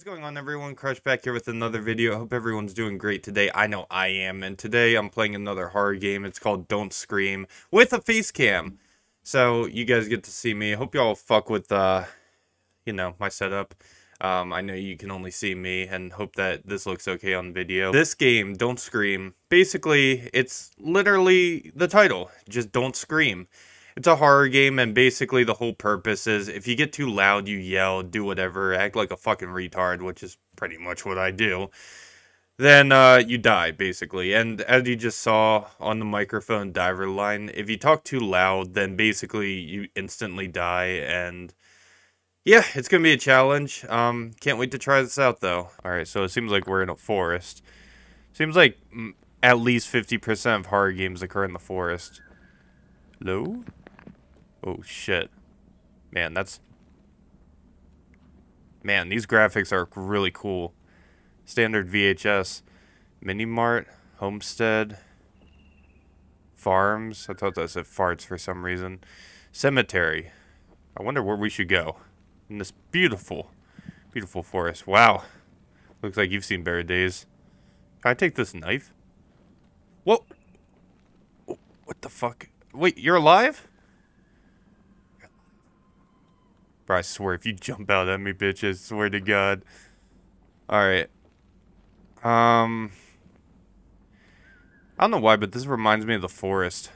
What's going on everyone? Krush back here with another video. I hope everyone's doing great today. I know I am. And today I'm playing another horror game. It's called Don't Scream with a face cam. So you guys get to see me. I hope y'all fuck with, uh, you know, my setup. Um, I know you can only see me and hope that this looks okay on video. This game, Don't Scream, basically, it's literally the title. Just don't scream. It's a horror game, and basically the whole purpose is if you get too loud, you yell, do whatever, act like a fucking retard, which is pretty much what I do. Then uh, you die, basically. And as you just saw on the microphone diver line, if you talk too loud, then basically you instantly die. And yeah, it's to be a challenge. Um, can't wait to try this out, though. All right, so it seems like we're in a forest. Seems like mm, at least 50% of horror games occur in the forest. Hello? Oh, shit. Man, that's... Man, these graphics are really cool. Standard VHS. Mini Mart. Homestead. Farms. I thought that said farts for some reason. Cemetery. I wonder where we should go. In this beautiful, beautiful forest. Wow. Looks like you've seen better days. Can I take this knife? Whoa! What the fuck? Wait, you're alive? Bro, I swear, if you jump out at me, bitch, I swear to God. Alright. Um... I don't know why, but this reminds me of the forest.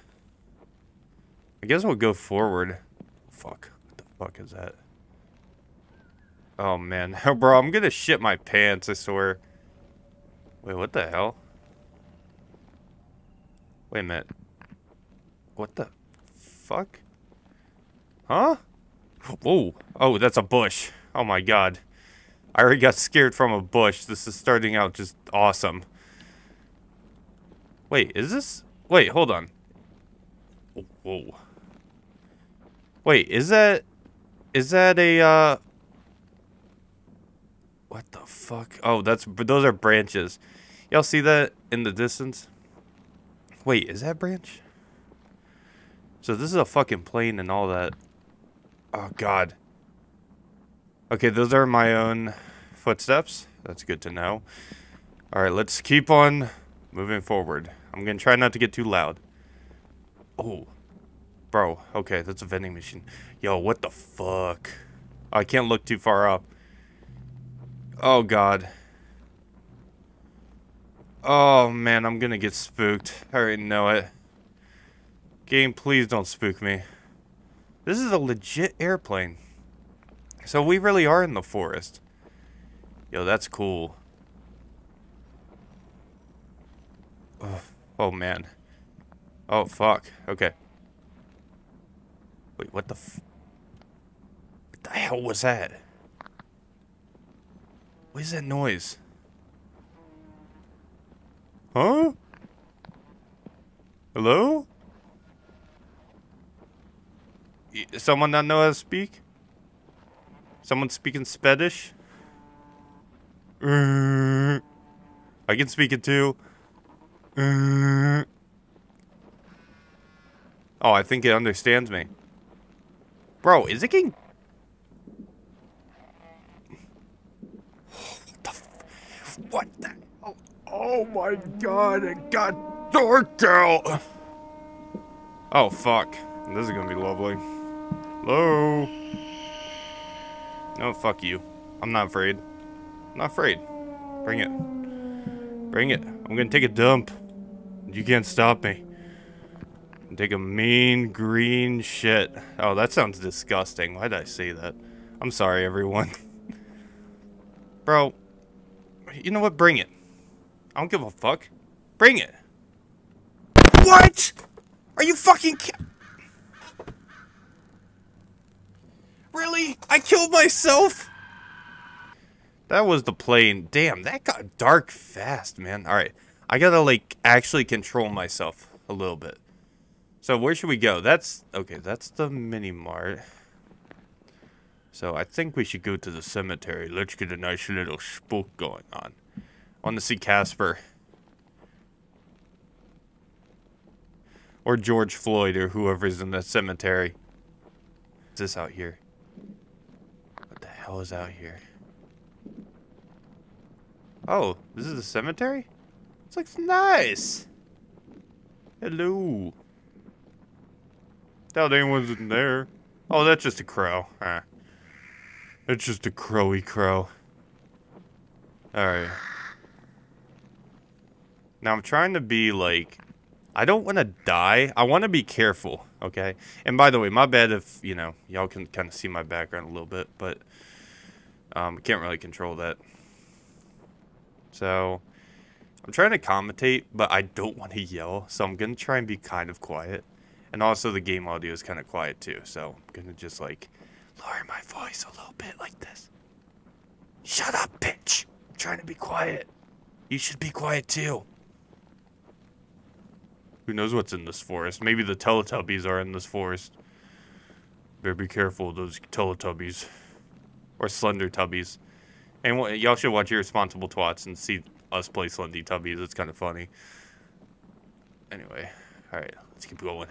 I guess we'll go forward. Fuck. What the fuck is that? Oh, man. Bro, I'm gonna shit my pants, I swear. Wait, what the hell? Wait a minute. What the fuck? Huh? Whoa. Oh, that's a bush. Oh my god. I already got scared from a bush. This is starting out just awesome. Wait, is this... Wait, hold on. Whoa. Wait, is that... Is that a, uh... What the fuck? Oh, that's... Those are branches. Y'all see that in the distance? Wait, is that branch? So this is a fucking plane and all that. Oh, God. Okay, those are my own footsteps. That's good to know. Alright, let's keep on moving forward. I'm going to try not to get too loud. Oh. Bro, okay, that's a vending machine. Yo, what the fuck? Oh, I can't look too far up. Oh, God. Oh, man, I'm going to get spooked. I already know it. Game, please don't spook me. This is a legit airplane. So we really are in the forest. Yo, that's cool. Oh, man. Oh, fuck. Okay. Wait, what the What the hell was that? What is that noise? Huh? Hello? Someone not know how to speak? Someone speaking Spanish? I can speak it too. Oh, I think it understands me. Bro, is it getting... What the... What the... Oh, oh my god, it got dark out! Oh, fuck. This is gonna be lovely. Hello? No, fuck you. I'm not afraid. I'm not afraid. Bring it. Bring it. I'm gonna take a dump. You can't stop me. Take a mean green shit. Oh, that sounds disgusting. Why did I say that? I'm sorry, everyone. Bro, you know what? Bring it. I don't give a fuck. Bring it. What? Are you fucking... Really? I killed myself? That was the plane. Damn, that got dark fast, man. Alright, I gotta, like, actually control myself a little bit. So, where should we go? That's, okay, that's the mini-mart. So, I think we should go to the cemetery. Let's get a nice little spook going on. I want to see Casper. Or George Floyd, or whoever's in the cemetery. What's this out here? Hell is out here? Oh, this is a cemetery? This looks nice. Hello. Doubt anyone's in there. Oh, that's just a crow. Ah. It's just a crowy crow. Alright. Now I'm trying to be like... I don't want to die. I want to be careful, okay? And by the way, my bad if, you know, y'all can kind of see my background a little bit, but... Um, I can't really control that. So, I'm trying to commentate, but I don't want to yell, so I'm going to try and be kind of quiet. And also the game audio is kind of quiet too, so I'm going to just like lower my voice a little bit like this. Shut up, bitch! I'm trying to be quiet. You should be quiet too. Who knows what's in this forest? Maybe the Teletubbies are in this forest. Better be careful of those Teletubbies. Or Slender Tubbies. And y'all should watch Irresponsible Twats and see us play Slendy Tubbies. It's kind of funny. Anyway, alright, let's keep going.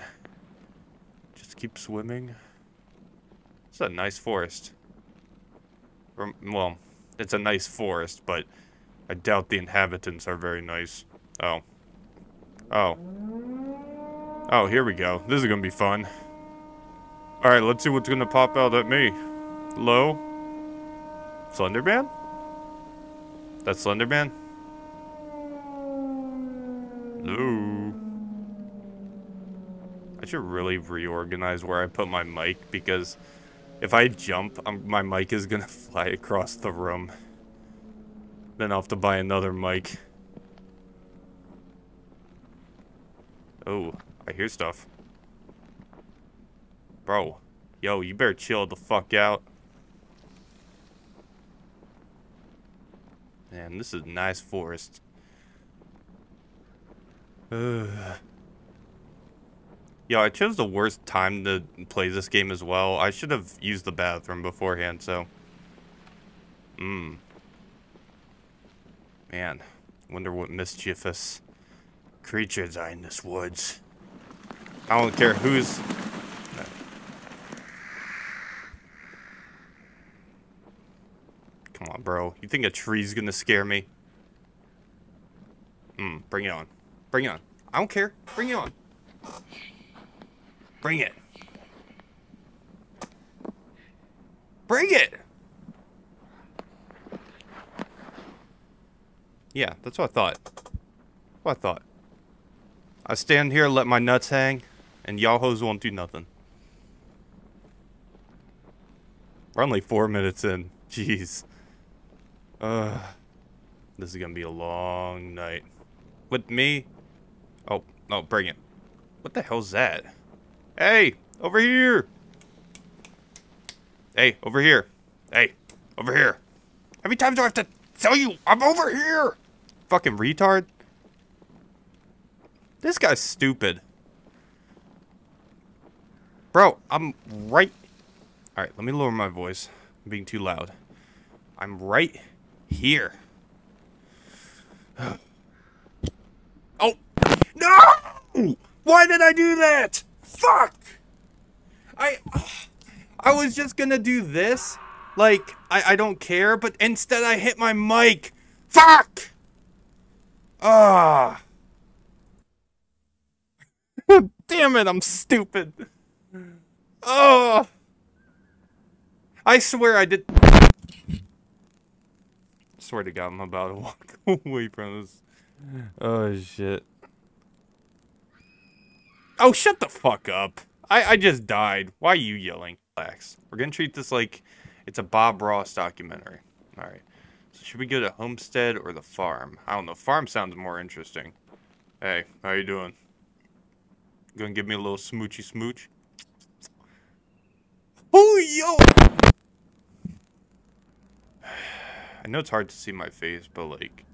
Just keep swimming. It's a nice forest. Well, it's a nice forest, but I doubt the inhabitants are very nice. Oh. Oh. Oh, here we go. This is gonna be fun. Alright, let's see what's gonna pop out at me. Hello? Slenderman? That's Slenderman? Hello? I should really reorganize where I put my mic because if I jump, I'm, my mic is gonna fly across the room. Then I'll have to buy another mic. Oh, I hear stuff. Bro, yo, you better chill the fuck out. Man, this is a nice forest. Ugh. Yo, I chose the worst time to play this game as well. I should have used the bathroom beforehand, so... Mmm. Man, wonder what mischievous creatures are in this woods. I don't care who's on, bro. You think a tree's gonna scare me? Hmm, bring it on. Bring it on. I don't care. Bring it on. Bring it. Bring it! Yeah, that's what I thought. What I thought. I stand here, let my nuts hang, and y'all hoes won't do nothing. We're only four minutes in. Jeez. Uh, this is gonna be a long night. With me? Oh, no, bring it. What the hell's that? Hey, over here! Hey, over here. Hey, over here. How many times do I have to tell you I'm over here? Fucking retard. This guy's stupid. Bro, I'm right... Alright, let me lower my voice. I'm being too loud. I'm right here. oh! No! Why did I do that? Fuck! I... I was just gonna do this. Like, I, I don't care, but instead I hit my mic. Fuck! Ah. Damn it, I'm stupid. Oh. I swear I did swear to God, I'm about to walk away from this. Oh, shit. Oh, shut the fuck up. I, I just died. Why are you yelling? Relax. We're gonna treat this like it's a Bob Ross documentary. Alright. So should we go to Homestead or the farm? I don't know. Farm sounds more interesting. Hey, how you doing? Gonna give me a little smoochy smooch? Oh, yo! I know it's hard to see my face, but like,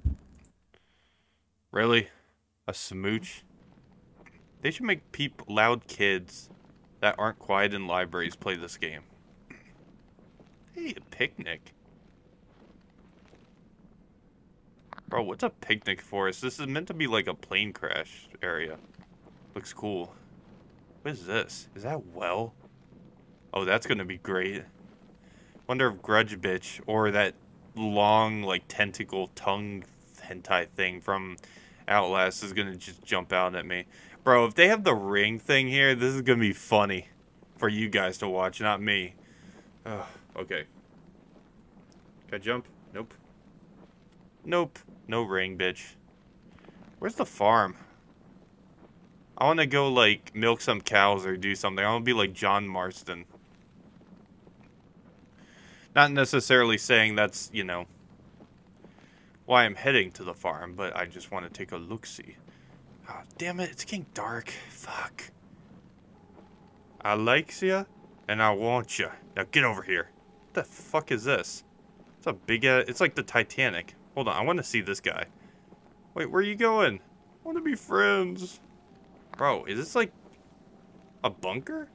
really, a smooch? They should make peep loud kids that aren't quiet in libraries play this game. Hey, a picnic. Bro, what's a picnic for forest? This is meant to be like a plane crash area. Looks cool. What is this? Is that well? Oh, that's gonna be great. Wonder if Grudge Bitch or that long, like, tentacle tongue hentai thing from Outlast is gonna just jump out at me. Bro, if they have the ring thing here, this is gonna be funny for you guys to watch, not me. Ugh, okay. Can I jump? Nope. Nope. No ring, bitch. Where's the farm? I want to go, like, milk some cows or do something. I want to be like John Marston. Not necessarily saying that's, you know, why I'm heading to the farm, but I just want to take a look-see. Oh, damn it, it's getting dark. Fuck. I likes ya, and I want ya. Now get over here. What the fuck is this? It's a big, it's like the Titanic. Hold on, I want to see this guy. Wait, where are you going? I want to be friends. Bro, is this like a bunker?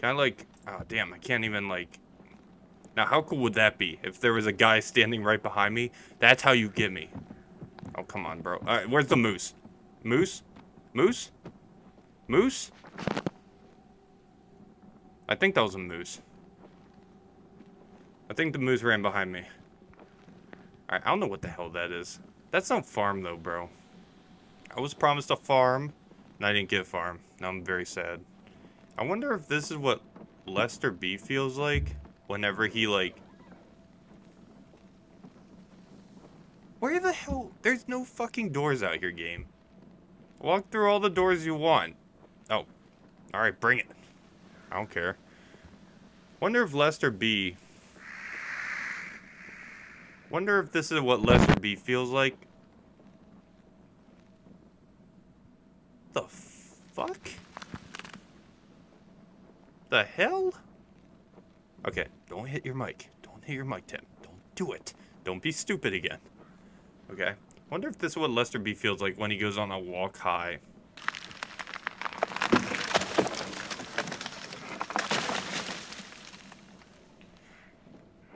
Kind of like, oh damn, I can't even like. Now, how cool would that be if there was a guy standing right behind me? That's how you get me. Oh, come on, bro. All right, where's the moose? Moose? Moose? Moose? I think that was a moose. I think the moose ran behind me. Alright, I don't know what the hell that is. That's not farm though, bro. I was promised a farm, and I didn't get a farm. Now I'm very sad. I wonder if this is what Lester B feels like whenever he, like... Where the hell? There's no fucking doors out here, game. Walk through all the doors you want. Oh. Alright, bring it. I don't care. Wonder if Lester B Wonder if this is what Lester B feels like. The fuck? The hell? Okay, don't hit your mic. Don't hit your mic, Tim. Don't do it. Don't be stupid again. Okay. Wonder if this is what Lester B feels like when he goes on a walk high.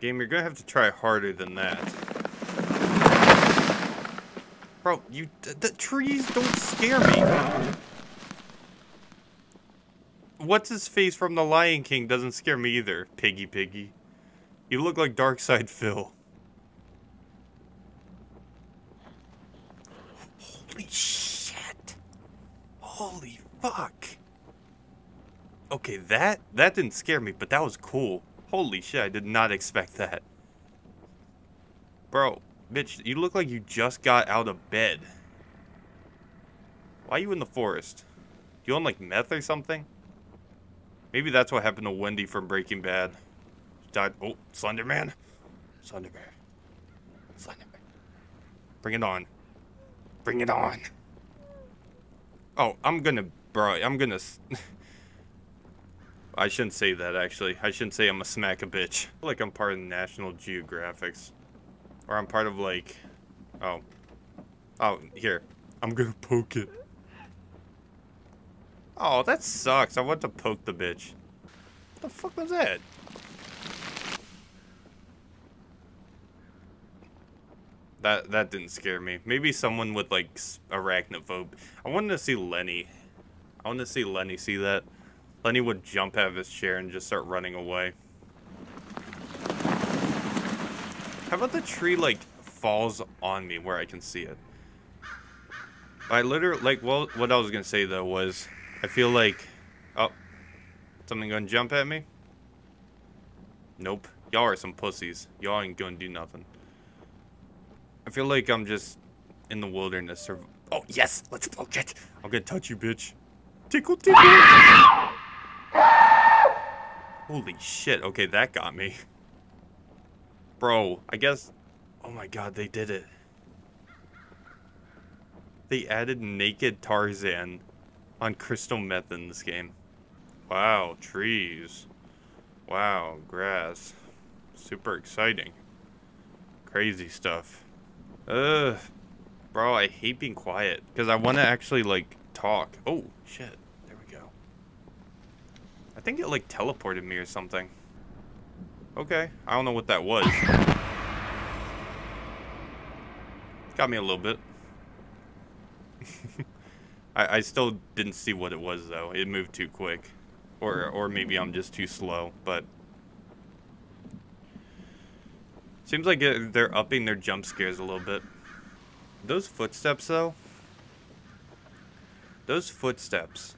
Game, you're gonna have to try harder than that. Bro, you- the trees don't scare me. What's his face from The Lion King doesn't scare me either, Piggy Piggy. You look like Darkside Phil. Holy shit. Holy fuck. Okay, that, that didn't scare me, but that was cool. Holy shit, I did not expect that. Bro, bitch, you look like you just got out of bed. Why are you in the forest? You on like meth or something? Maybe that's what happened to Wendy from Breaking Bad. Died. Oh, Slenderman. Slenderman. Slenderman. Bring it on. Bring it on. Oh, I'm gonna, bro, I'm gonna... I shouldn't say that, actually. I shouldn't say I'm a smack a bitch. like I'm part of National Geographics. Or I'm part of, like... Oh. Oh, here. I'm gonna poke it. Oh, that sucks. I want to poke the bitch. What the fuck was that? That that didn't scare me. Maybe someone with like arachnophobia. I wanted to see Lenny. I want to see Lenny see that. Lenny would jump out of his chair and just start running away. How about the tree, like, falls on me where I can see it? I literally, like, well, what I was to say, though, was I feel like... Oh. Something to jump at me? Nope. Y'all are some pussies. Y'all ain't to do nothing. I feel like I'm just in the wilderness. Oh, yes! Let's poke it! I'm to touch you, bitch. Tickle, tickle! Holy shit, okay, that got me. Bro, I guess... Oh my god, they did it. They added naked Tarzan on crystal meth in this game. Wow, trees. Wow, grass. Super exciting. Crazy stuff. Ugh. Bro, I hate being quiet. Because I want to actually, like, talk. Oh, shit. There we go. I think it like teleported me or something. Okay, I don't know what that was. Got me a little bit. I, I still didn't see what it was though. It moved too quick. Or, or maybe I'm just too slow, but... Seems like they're upping their jump scares a little bit. Those footsteps, though. Those footsteps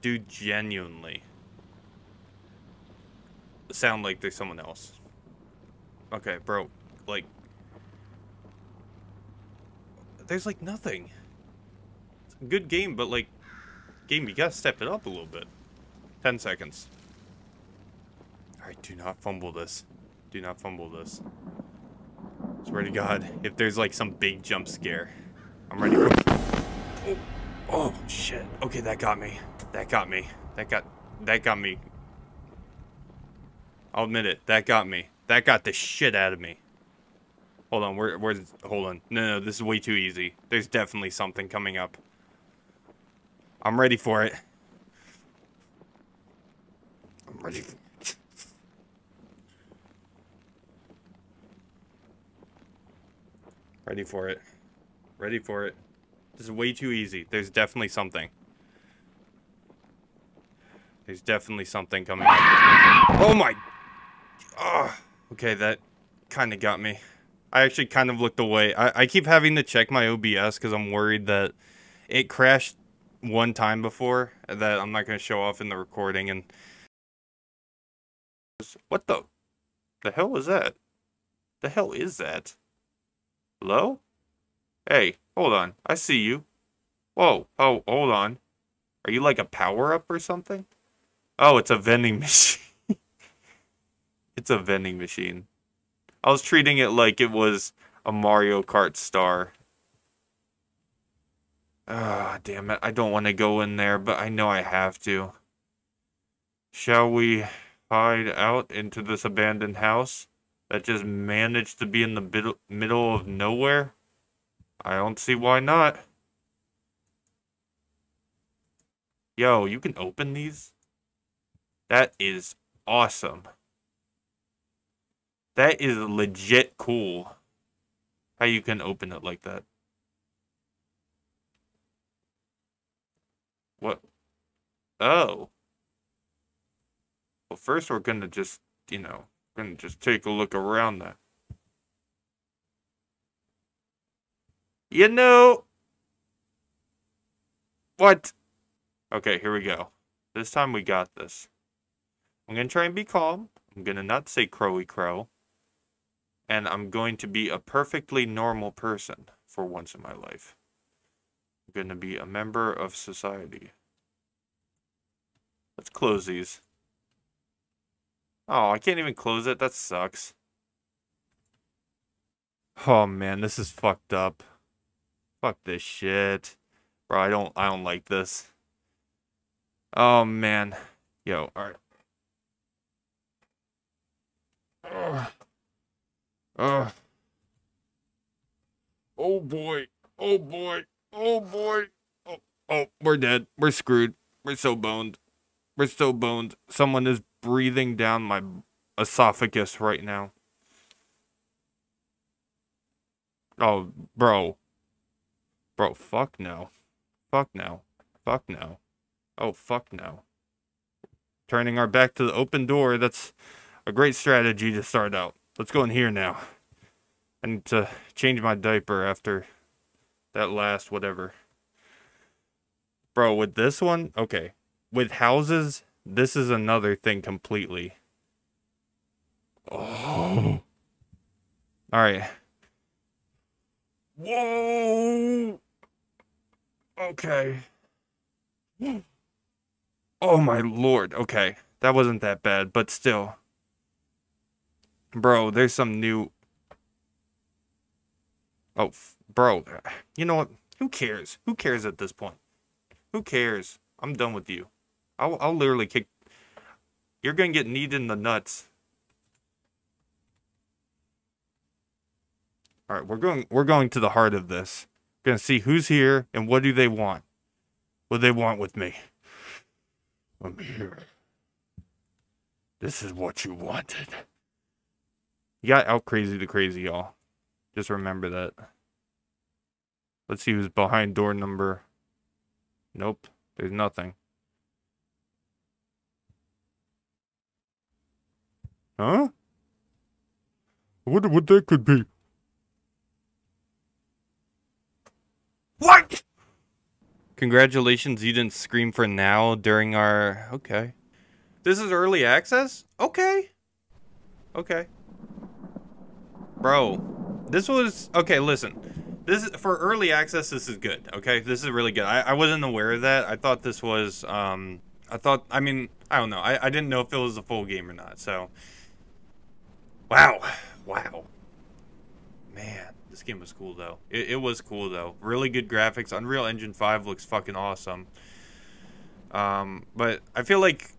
do genuinely sound like there's someone else. Okay, bro. Like, there's like nothing. Good game, but like, game, you gotta step it up a little bit. 10 seconds. Alright, do not fumble this. Do not fumble this. Swear to God, if there's like some big jump scare, I'm ready for. Oh, oh shit. Okay, that got me. That got me. That got. That got me. I'll admit it. That got me. That got the shit out of me. Hold on. Where? Where's? Hold on. No, no. This is way too easy. There's definitely something coming up. I'm ready for it. I'm ready. For Ready for it. Ready for it. This is way too easy. There's definitely something. There's definitely something coming. Oh my... Oh, okay, that kind of got me. I actually kind of looked away. I, I keep having to check my OBS because I'm worried that it crashed one time before that I'm not going to show off in the recording. And What the... The hell was that? The hell is that? Hello? Hey, hold on. I see you. Whoa. Oh, hold on. Are you like a power-up or something? Oh, it's a vending machine. it's a vending machine. I was treating it like it was a Mario Kart star. Ah, oh, damn it. I don't want to go in there, but I know I have to. Shall we hide out into this abandoned house? that just managed to be in the middle of nowhere? I don't see why not. Yo, you can open these? That is awesome. That is legit cool. How you can open it like that. What? Oh. Well, first we're gonna just, you know, gonna just take a look around that. You know what? Okay, here we go. This time we got this. I'm gonna try and be calm. I'm gonna not say crowy crow. And I'm going to be a perfectly normal person for once in my life. I'm gonna be a member of society. Let's close these. Oh, I can't even close it. That sucks. Oh man, this is fucked up. Fuck this shit. Bro, I don't I don't like this. Oh man. Yo, alright. Ugh. Ugh. Oh boy. Oh boy. Oh boy. Oh, oh, we're dead. We're screwed. We're so boned. We're so boned. Someone is breathing down my esophagus right now. Oh, bro. Bro, fuck no. Fuck no. Fuck no. Oh, fuck no. Turning our back to the open door, that's a great strategy to start out. Let's go in here now. I need to change my diaper after that last whatever. Bro, with this one, okay. With houses, this is another thing completely. Oh. All right. Whoa. Okay. Oh my lord. Okay. That wasn't that bad, but still. Bro, there's some new Oh, bro. You know what? Who cares? Who cares at this point? Who cares? I'm done with you. I'll, I'll literally kick. You're gonna get kneed in the nuts. All right, we're going. We're going to the heart of this. Gonna see who's here and what do they want. What they want with me. I'm here. This is what you wanted. You got out crazy the crazy, y'all. Just remember that. Let's see who's behind door number. Nope, there's nothing. Huh? I wonder what that could be. What? Congratulations, you didn't scream for now during our. Okay. This is early access? Okay. Okay. Bro, this was. Okay, listen. This is for early access. This is good. Okay, this is really good. I, I wasn't aware of that. I thought this was. Um, I thought. I mean, I don't know. I, I didn't know if it was a full game or not. So. Wow. Wow. Man. This game was cool though. It, it was cool though. Really good graphics. Unreal Engine 5 looks fucking awesome. Um, but I feel like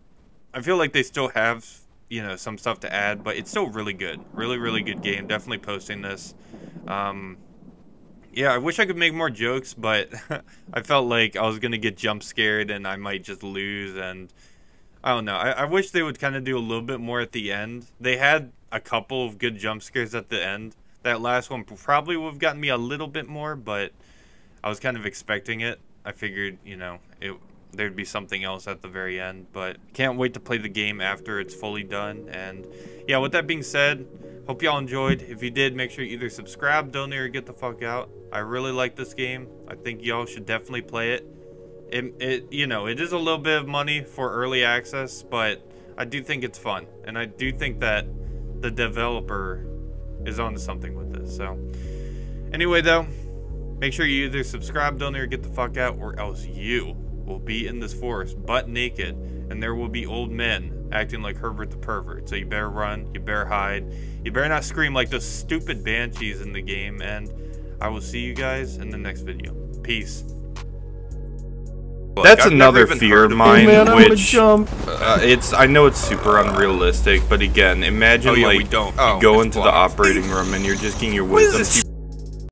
I feel like they still have you know some stuff to add, but it's still really good. Really, really good game. Definitely posting this. Um, yeah, I wish I could make more jokes, but I felt like I was gonna get jump scared and I might just lose. And I don't know. I, I wish they would kind of do a little bit more at the end. They had a couple of good jump scares at the end that last one probably would have gotten me a little bit more, but I was kind of expecting it. I figured, you know, it there'd be something else at the very end, but can't wait to play the game after it's fully done. And yeah, with that being said, hope y'all enjoyed. If you did, make sure you either subscribe, donate, or get the fuck out. I really like this game. I think y'all should definitely play it. It, it, you know, it is a little bit of money for early access, but I do think it's fun, and I do think that the developer is onto something with this. So, anyway, though, make sure you either subscribe, donate, or get the fuck out, or else you will be in this forest butt naked, and there will be old men acting like Herbert the pervert. So you better run, you better hide, you better not scream like those stupid banshees in the game. And I will see you guys in the next video. Peace. That's another fear of mine, man, which uh, it's I know it's super unrealistic, but again, imagine Oh, yeah, like we don't. you Oh, go into the operating room and you're just getting your wisdom